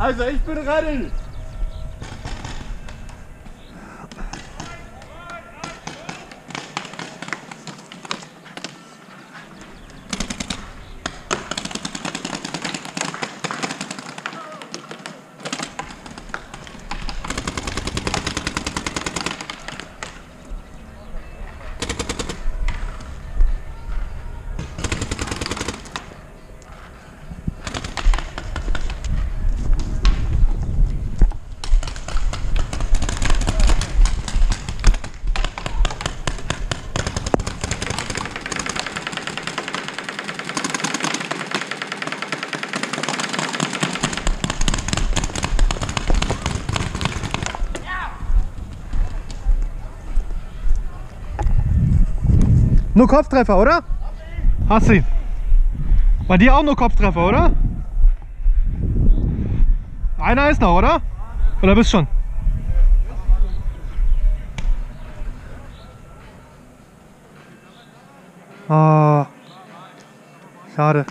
Also ich bin ready. Nur Kopftreffer, oder? Hast du ihn. Bei dir auch nur Kopftreffer, oder? Einer ist noch, oder? Oder bist schon? Ah, schade.